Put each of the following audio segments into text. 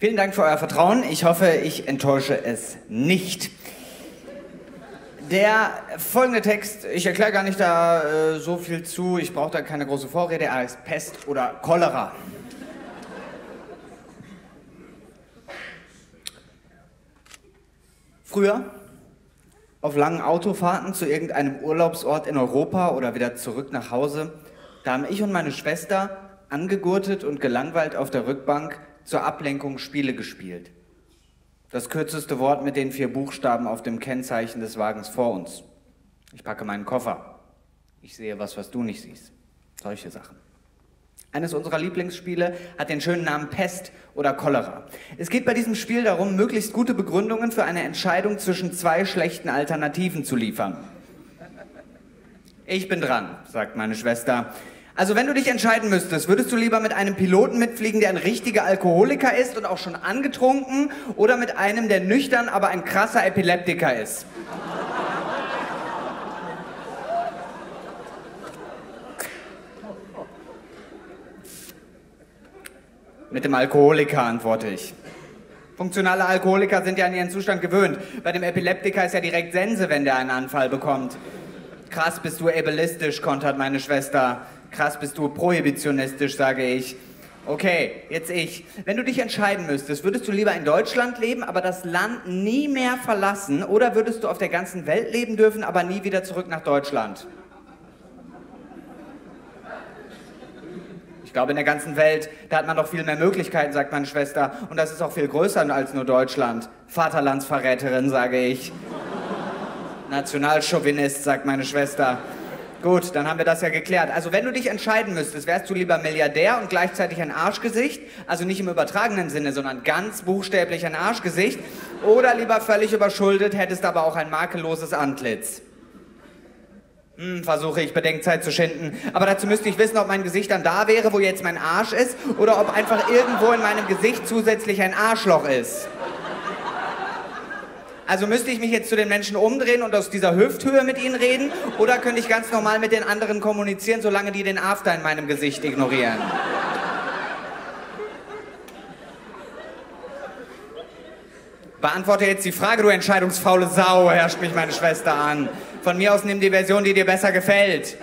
Vielen Dank für euer Vertrauen. Ich hoffe, ich enttäusche es nicht. Der folgende Text, ich erkläre gar nicht da äh, so viel zu, ich brauche da keine große Vorrede, er heißt Pest oder Cholera. Früher, auf langen Autofahrten zu irgendeinem Urlaubsort in Europa oder wieder zurück nach Hause, da haben ich und meine Schwester angegurtet und gelangweilt auf der Rückbank zur Ablenkung Spiele gespielt. Das kürzeste Wort mit den vier Buchstaben auf dem Kennzeichen des Wagens vor uns. Ich packe meinen Koffer. Ich sehe was, was du nicht siehst. Solche Sachen. Eines unserer Lieblingsspiele hat den schönen Namen Pest oder Cholera. Es geht bei diesem Spiel darum, möglichst gute Begründungen für eine Entscheidung zwischen zwei schlechten Alternativen zu liefern. Ich bin dran, sagt meine Schwester. Also wenn du dich entscheiden müsstest, würdest du lieber mit einem Piloten mitfliegen, der ein richtiger Alkoholiker ist und auch schon angetrunken, oder mit einem, der nüchtern, aber ein krasser Epileptiker ist? Mit dem Alkoholiker antworte ich. Funktionale Alkoholiker sind ja an ihren Zustand gewöhnt. Bei dem Epileptiker ist ja direkt Sense, wenn der einen Anfall bekommt. Krass bist du ableistisch, kontert meine Schwester. Krass bist du prohibitionistisch, sage ich. Okay, jetzt ich. Wenn du dich entscheiden müsstest, würdest du lieber in Deutschland leben, aber das Land nie mehr verlassen, oder würdest du auf der ganzen Welt leben dürfen, aber nie wieder zurück nach Deutschland? Ich glaube, in der ganzen Welt, da hat man doch viel mehr Möglichkeiten, sagt meine Schwester. Und das ist auch viel größer als nur Deutschland. Vaterlandsverräterin, sage ich. Nationalchauvinist, sagt meine Schwester. Gut, dann haben wir das ja geklärt. Also wenn du dich entscheiden müsstest, wärst du lieber Milliardär und gleichzeitig ein Arschgesicht, also nicht im übertragenen Sinne, sondern ganz buchstäblich ein Arschgesicht, oder lieber völlig überschuldet, hättest aber auch ein makelloses Antlitz. Hm, versuche ich Bedenkzeit zu schinden. Aber dazu müsste ich wissen, ob mein Gesicht dann da wäre, wo jetzt mein Arsch ist, oder ob einfach irgendwo in meinem Gesicht zusätzlich ein Arschloch ist. Also müsste ich mich jetzt zu den Menschen umdrehen und aus dieser Hüfthöhe mit ihnen reden? Oder könnte ich ganz normal mit den anderen kommunizieren, solange die den After in meinem Gesicht ignorieren? Beantworte jetzt die Frage, du entscheidungsfaule Sau, herrscht mich meine Schwester an. Von mir aus nimm die Version, die dir besser gefällt.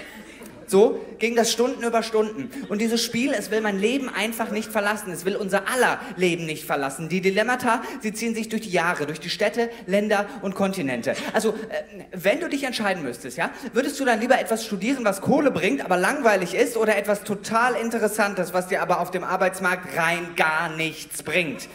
So ging das Stunden über Stunden. Und dieses Spiel, es will mein Leben einfach nicht verlassen. Es will unser aller Leben nicht verlassen. Die Dilemmata, sie ziehen sich durch die Jahre, durch die Städte, Länder und Kontinente. Also, äh, wenn du dich entscheiden müsstest, ja, würdest du dann lieber etwas studieren, was Kohle bringt, aber langweilig ist, oder etwas total Interessantes, was dir aber auf dem Arbeitsmarkt rein gar nichts bringt?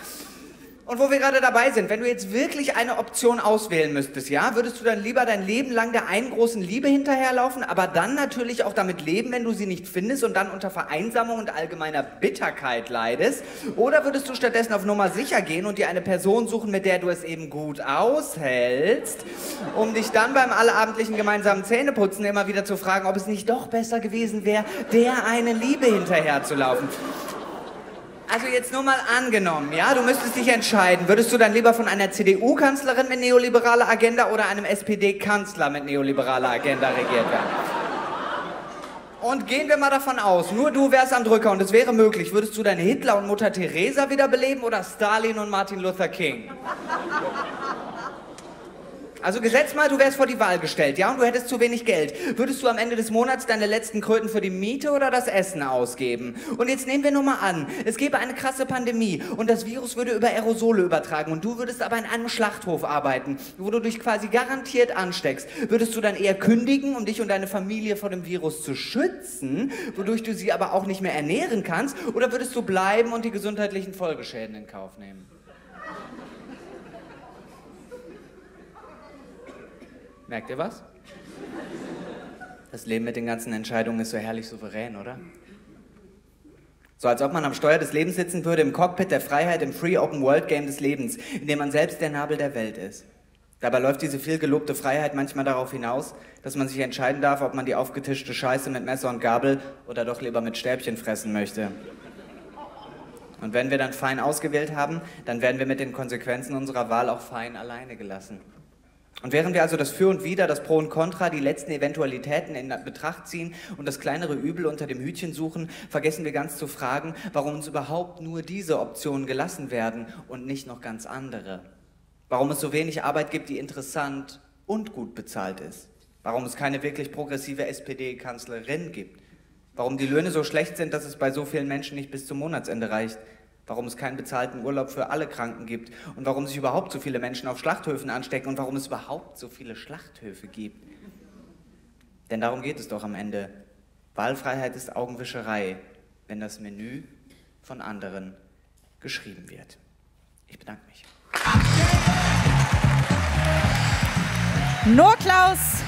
Und wo wir gerade dabei sind, wenn du jetzt wirklich eine Option auswählen müsstest, ja, würdest du dann lieber dein Leben lang der einen großen Liebe hinterherlaufen, aber dann natürlich auch damit leben, wenn du sie nicht findest und dann unter Vereinsamung und allgemeiner Bitterkeit leidest? Oder würdest du stattdessen auf Nummer sicher gehen und dir eine Person suchen, mit der du es eben gut aushältst, um dich dann beim allabendlichen gemeinsamen Zähneputzen immer wieder zu fragen, ob es nicht doch besser gewesen wäre, der eine Liebe hinterherzulaufen? Also jetzt nur mal angenommen, ja, du müsstest dich entscheiden. Würdest du dann lieber von einer CDU-Kanzlerin mit neoliberaler Agenda oder einem SPD-Kanzler mit neoliberaler Agenda regiert werden? Und gehen wir mal davon aus, nur du wärst am Drücker und es wäre möglich, würdest du deine Hitler und Mutter Teresa wiederbeleben oder Stalin und Martin Luther King? Also gesetz mal, du wärst vor die Wahl gestellt, ja, und du hättest zu wenig Geld. Würdest du am Ende des Monats deine letzten Kröten für die Miete oder das Essen ausgeben? Und jetzt nehmen wir nur mal an, es gäbe eine krasse Pandemie und das Virus würde über Aerosole übertragen und du würdest aber in einem Schlachthof arbeiten, wo du dich quasi garantiert ansteckst. Würdest du dann eher kündigen, um dich und deine Familie vor dem Virus zu schützen, wodurch du sie aber auch nicht mehr ernähren kannst? Oder würdest du bleiben und die gesundheitlichen Folgeschäden in Kauf nehmen? Merkt ihr was? Das Leben mit den ganzen Entscheidungen ist so herrlich souverän, oder? So als ob man am Steuer des Lebens sitzen würde, im Cockpit der Freiheit, im Free Open World Game des Lebens, in dem man selbst der Nabel der Welt ist. Dabei läuft diese viel gelobte Freiheit manchmal darauf hinaus, dass man sich entscheiden darf, ob man die aufgetischte Scheiße mit Messer und Gabel oder doch lieber mit Stäbchen fressen möchte. Und wenn wir dann fein ausgewählt haben, dann werden wir mit den Konsequenzen unserer Wahl auch fein alleine gelassen. Und während wir also das Für und Wider, das Pro und Contra, die letzten Eventualitäten in Betracht ziehen und das kleinere Übel unter dem Hütchen suchen, vergessen wir ganz zu fragen, warum uns überhaupt nur diese Optionen gelassen werden und nicht noch ganz andere. Warum es so wenig Arbeit gibt, die interessant und gut bezahlt ist. Warum es keine wirklich progressive SPD-Kanzlerin gibt. Warum die Löhne so schlecht sind, dass es bei so vielen Menschen nicht bis zum Monatsende reicht warum es keinen bezahlten Urlaub für alle Kranken gibt und warum sich überhaupt so viele Menschen auf Schlachthöfen anstecken und warum es überhaupt so viele Schlachthöfe gibt. Denn darum geht es doch am Ende. Wahlfreiheit ist Augenwischerei, wenn das Menü von anderen geschrieben wird. Ich bedanke mich. Nur Klaus